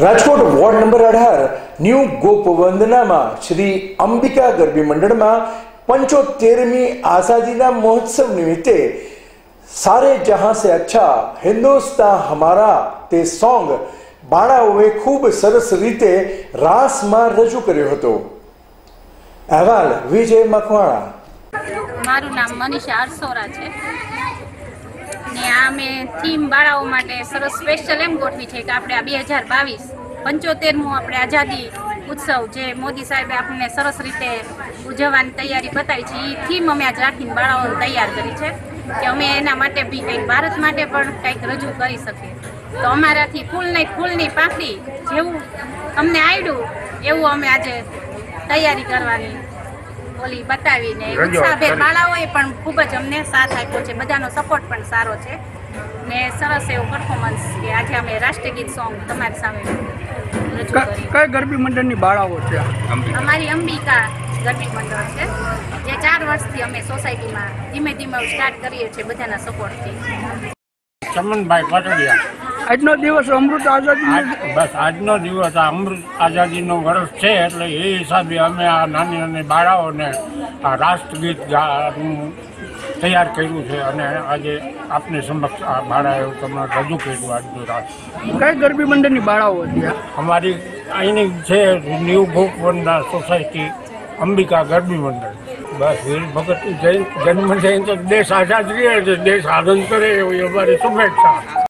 Rajkot ward number અઢાર, new ગોપવંદનામાં શ્રી અંબિકા ગરબી મંડળમાં પંચોતેરમી આઝાદીના મહોત્સવ નિમિત્તે સારે જહાં સે અચ્છા, હિન્દુસ્તા હમારા, તે સોંગ બાળાઓએ ખૂબ સરસ રીતે રાસમાં રજૂ કર્યો હતો. અહેવાલ વિજય મકવાણા. મારું નામ મનીષા અરસોરા છે. ને આ મેં થીમ બાળાઓ માટે સરસ સ્પેશિયલ એમ ગોઠવી છે કે આપણે આ બે હજાર બાવીસ, પંચોતેરમું આપણે આઝાદી ઉત્સવ જે મોદી સાહેબે આપણને સરસ રીતે ઉજવવાની તૈયારી બતાવી છે. એ થીમ અમે આજ રાખીને બાળાઓને તૈયાર કરી છે કે અમે એના માટે બી કંઈક ભારત માટે પણ કંઈક રજૂ કરી શકીએ. તો અમારાથી ફૂલની ફૂલની પાંખડી જેવું અમને આવડ્યું એવું અમે આજે તૈયારી કરવાની ઓલી બતાવીને ઉત્સાહભેર બાળાઓએ પણ ખૂબ જ અમને સાથ આપ્યો છે. બધાનો સપોર્ટ પણ સારો છે. ને સરસ એવું પરફોર્મન્સ કે આજે અમે રાષ્ટ્રીય ગીત સોંગ તમારી સામે કઈ ગરબી મંડળની બાળાઓ છે? અમારી અંબિકા ગરબી મંડળ છે જે ચાર વર્ષથી અમે સોસાયટીમાં ધીમે ધીમે સ્ટાર્ટ કરીએ છીએ બધાના સપોર્ટથી ચમનભાઈ પટડિયા. આજનો દિવસ અમૃત આઝાદી બસ આજનો દિવસ આ અમૃત આઝાદીનો વર્ષ છે એટલે એ હિસાબે અમે આ નાની નાની બાળાઓને આ રાષ્ટ્રગીત તૈયાર કર્યું છે અને આજે આપની સમક્ષ આ બાળાએ તમને રજૂ કર્યું આજનું રાષ્ટ્ર કઈ ગરબી મંડળની બાળાઓ હતી અમારી અહીંની છે ન્યૂ ભોગવંદના સોસાયટી અંબિકા ગરબી મંડળ. બસ વીર ભગત જૈન જન્મ જયંતિ દેશ આઝાદ રહે છે દેશ આઝાદ કરે એવી અમારી શુભેચ્છા.